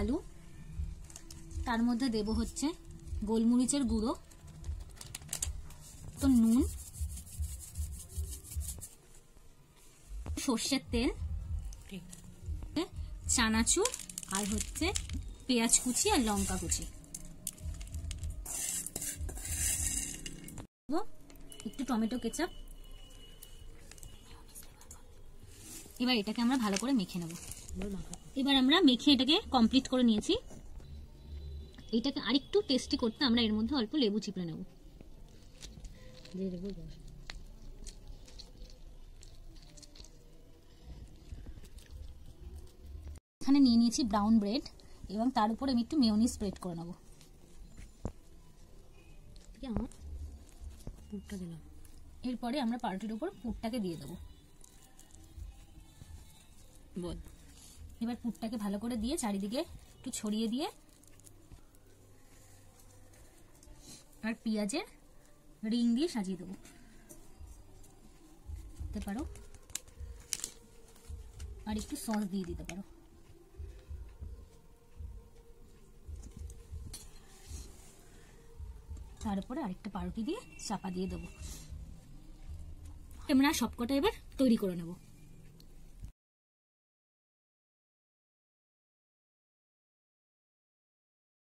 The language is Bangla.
আলু। তার মধ্যে দেব হচ্ছে গোলমরিচের গুঁড়ো তো নুন সর্ষের তেল চানাচুর আর হচ্ছে পেঁয়াজ কুচি আর লঙ্কা কুচি। একটু টমেটো কেচাপ। এবার এটাকে আমরা ভালো করে মেখে নেব। এবার আমরা মেখে এটাকে কমপ্লিট করে নিয়েছি। এটাকে আরেকটু টেস্টি করতে আমরা এর মধ্যে অল্প লেবু চিপড়ে নেব। এখানে নিয়ে নিয়েছি ব্রাউন ব্রেড এবং তার উপর আমি একটু মেয়নিজ স্প্রেড করে নেব। পুরটা দিলাম। এরপরে আমরা পাউরুটির উপর পুরটাকে দিয়ে দেবো। বল এবার পুরটাকে ভালো করে দিয়ে চারিদিকে একটু ছড়িয়ে দিয়ে আর পেঁয়াজের রিং দিয়ে সাজিয়ে দেবো। দিতে পারো? আর একটু সস দিয়ে দিতে পারো। তারপরে আরেকটা পাউরুটি দিয়ে চাপা দিয়ে দেবো। আমরা সবকটা এবার তৈরি করে নেব।